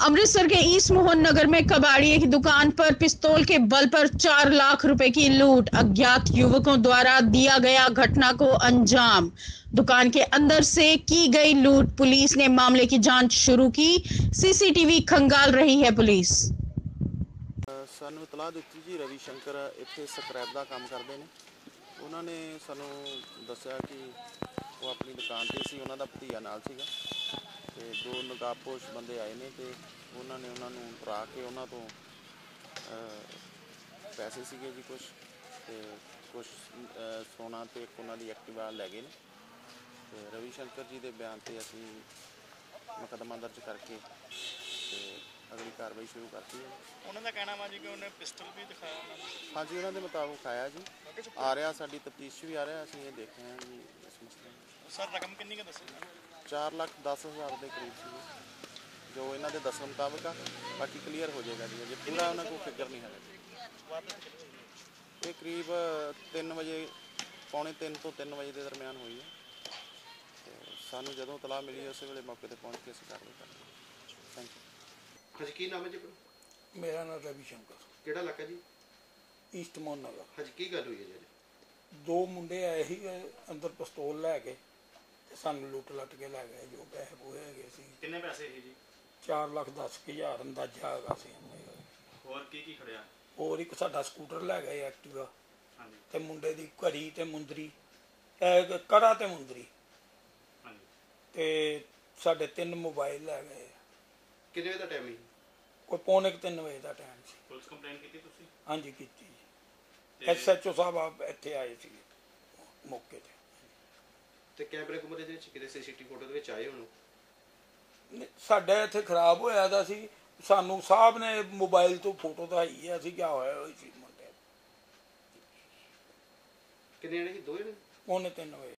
अमृतसर के ईस्ट मोहन नगर में कबाड़िए की दुकान पर पिस्तौल के बल पर चार लाख रुपए की लूट अज्ञात युवकों द्वारा दिया गया घटना को अंजाम दुकान के अंदर से की गई लूट पुलिस ने मामले की जांच शुरू की सीसीटीवी खंगाल रही है पुलिस ਅ, ਸਾਨੂੰ ਇਤਲਾਹ ਦਿੱਤੀ ਜੀ ਰਵੀ ਸ਼ੰਕਰ ਇੱਥੇ ਸਕ੍ਰੈਪ ਦਾ ਕੰਮ ਕਰਦੇ ਨੇ ਉਹਨਾਂ ਨੇ ਸਾਨੂੰ ਦੱਸਿਆ ਕਿ ਉਹ ਆਪਣੀ ਦੁਕਾਨ ਤੇ ਸੀ ਉਹਨਾਂ ਦਾ ਭਤੀਆ ਨਾਲ ਸੀਗਾ ਤੇ ਦੋ ਨਕਾਬਪੋਸ਼ ਬੰਦੇ ਆਏ ਨੇ ਤੇ ਉਹਨਾਂ ਨੇ ਉਹਨਾਂ ਨੂੰ ਡਰਾ ਕੇ ਉਹਨਾਂ ਤੋਂ ਪੈਸੇ ਸੀਗੇ ਜੀ ਕੁਝ ਤੇ ਕੁਝ ਸੋਨਾ ਤੇ ਇੱਕ ਉਹਨਾਂ ਦੀ ਐਕਟਿਵਾ ਲੈ ਗਏ ਨੇ। ਤੇ ਰਵੀ ਸ਼ੰਕਰ ਜੀ ਦੇ ਬਿਆਨ ਤੇ ਅਸੀਂ ਮੁਕੱਦਮਾ ਦਰਜ ਕਰਕੇ ਤੇ ਅਗਲੀ ਕਾਰਵਾਈ ਸ਼ੁਰੂ ਕਰਤੀ ਹੈ। ਉਹਨਾਂ ਦਾ ਕਹਿਣਾ ਵਾ ਜੀ ਕਿ ਉਹਨੇ ਪਿਸਟਲ ਵੀ ਦਿਖਾਇਆ ਉਹਨਾਂ ਨੂੰ। ਹਾਂਜੀ ਉਹਨਾਂ ਦੇ ਮੁਤਾਬਕ ਆਇਆ ਜੀ। ਆ ਰਿਹਾ ਸਾਡੀ ਤਫਤੀਸ਼ ਵੀ ਆ ਰਿਹਾ ਅਸੀਂ ਇਹ ਦੇਖ ਰਹੇ ਹਾਂ ਜੀ। ਸਰ ਰਕਮ ਕਿੰਨੀ ਕੁ ਦੱਸੀ? 4 ਲੱਖ 10 ਹਜ਼ਾਰ ਦੇ ਕਰੀਬ ਸੀ ਜੋ ਇਹਨਾਂ ਦੇ ਦੱਸਣ ਮੁਤਾਬਕ ਆ ਬਾਕੀ ਕਲੀਅਰ ਹੋ ਜਾਏਗਾ ਜੀ ਅਜੇ ਪੂਰਾ ਉਹਨਾਂ ਕੋਲ ਫਿਗਰ ਨਹੀਂ ਹੈ ਇਹ ਕਰੀਬ 3 ਵਜੇ ਪੌਣੇ 3 ਤੋਂ 3 ਵਜੇ ਦੇ ਦਰਮਿਆਨ ਹੋਈ ਹੈ। ਤੇ ਸਾਨੂੰ ਜਦੋਂ ਤਲਾਹ ਮਿਲੀ ਉਸੇ ਵੇਲੇ ਮੌਕੇ ਤੇ ਪਹੁੰਚ ਕੇ ਅਸੀਂ ਕਾਰਵਾਈ ਕਰ ਲਈ ਥੈਂਕ ਯੂ ਹਾਂਜੀ ਕੀ ਨਾਮ ਹੈ ਜੀ ਆਪਣਾ? ਮੇਰਾ ਨਾਮ ਰਵੀ ਸ਼ੰਕਰ। ਕਿਹੜਾ ਇਲਾਕਾ ਜੀ? ਈਸਟ ਮੋਹਨ ਨਗਰ। ਹਾਂਜੀ ਕੀ ਗੱਲ ਹੋਈ ਹੈ ਜੀ ਅੱਜ? ਦੋ ਮੁੰਡੇ ਆਏ ਸੀ ਅੰਦਰ ਪਿਸਤੌਲ ਲੈ ਕੇ। ਸਾਨੂੰ ਲੁੱਟ ਲੱਟ ਕੇ ਲੈ ਗਏ ਜੋ ਪੈਸੇ ਪੂਏ ਹੈਗੇ ਸੀ। ਕਿੰਨੇ ਪੈਸੇ ਸੀ ਜੀ? 4 ਲੱਖ 10 ਹਜ਼ਾਰ ਅੰਦਾਜ਼ਾ ਹੈਗਾ ਸੀ ਹੋਰ ਕੀ ਕੀ ਖੜਿਆ? ਹੋਰ ਇੱਕ ਸਾਡਾ ਸਕੂਟਰ ਲੈ ਗਏ ਐਕਟਿਵਾ। ਹਾਂਜੀ। ਤੇ ਮੁੰਡੇ ਦੀ ਘੜੀ ਤੇ ਮੁੰਦਰੀ ਇਹ ਕੜਾ ਤੇ ਮੁੰਦਰੀ। ਹਾਂਜੀ। ਤੇ ਸਾਡੇ ਤਿੰਨ ਮੋਬਾਈਲ ਲੈ ਗਏ। ਕਿੰਨੇ ਵਜੇ ਦਾ ਟਾਈਮ ਹੈ ਕੋਈ ਪੌਣੇ 3 ਵਜੇ ਦਾ ਟਾਈਮ ਸੀ। ਪੁਲਿਸ ਕੰਪਲੇਂਟ ਕੀਤੀ ਤੁਸੀਂ? ਹਾਂਜੀ ਕੀਤੀ ਐਸਐਚਓ ਸਾਹਿਬ ਆਪ ਇੱਥੇ ਆਏ ਸੀ ਮੌਕੇ ਤੇ। ਤੇ ਕੈਮਰੇ ਕੁਮਰੇ ਦੇ ਵਿੱਚ ਕਿਤੇ ਸੀਸੀਟੀਵੀ ਫੋਟੋ ਦੇ ਵਿੱਚ ਆਏ ਹੋਣ? ਸਾਡਾ ਇੱਥੇ ਖਰਾਬ ਹੋਇਆ ਦਾ ਸੀ। ਸਾਨੂੰ ਸਾਹਿਬ ਨੇ ਮੋਬਾਈਲ ਤੋਂ ਫੋਟੋ ਦਿਖਾਈ ਹੈ ਅਸੀਂ ਕਿਆ ਹੋਇਆ ਹੋਈ ਸੀ ਮੁੰਡੇ ਕਿੰਨੇ ਜਣੇ ਸੀ? ਦੋ ਜਣੇ? ਉਹਨੇ ਤਿੰਨ ਵਜੇ